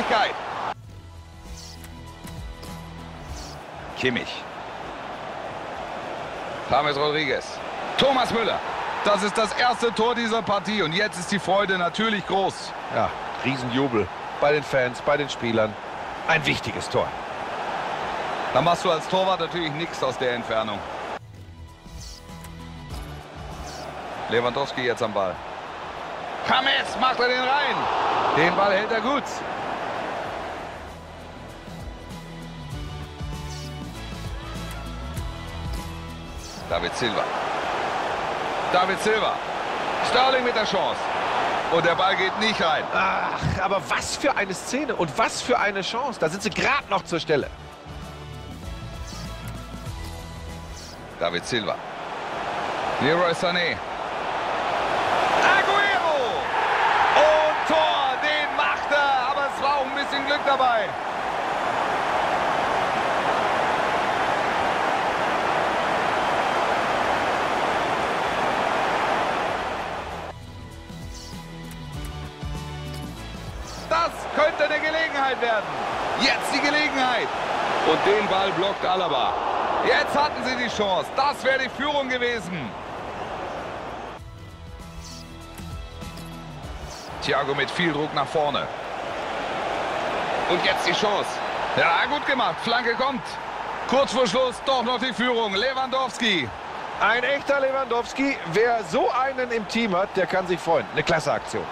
Möglichkeit. Kimmich. James Rodriguez. Thomas Müller. Das ist das erste Tor dieser Partie und jetzt ist die Freude natürlich groß. Ja, Riesenjubel bei den Fans, bei den Spielern. Ein wichtiges Tor. Da machst du als Torwart natürlich nichts aus der Entfernung. Lewandowski jetzt am Ball. James macht er den rein. Den Ball hält er gut. David Silva. David Silva. Sterling mit der Chance. Und der Ball geht nicht rein. Ach, aber was für eine Szene und was für eine Chance. Da sind sie gerade noch zur Stelle. David Silva. Leroy Sané. Aguero! Und Tor, den macht er, aber es war auch ein bisschen Glück dabei. Könnte eine Gelegenheit werden. Jetzt die Gelegenheit. Und den Ball blockt Alaba. Jetzt hatten sie die Chance. Das wäre die Führung gewesen. Thiago mit viel Druck nach vorne. Und jetzt die Chance. Ja, gut gemacht. Flanke kommt. Kurz vor Schluss doch noch die Führung. Lewandowski. Ein echter Lewandowski. Wer so einen im Team hat, der kann sich freuen. Eine klasse Aktion.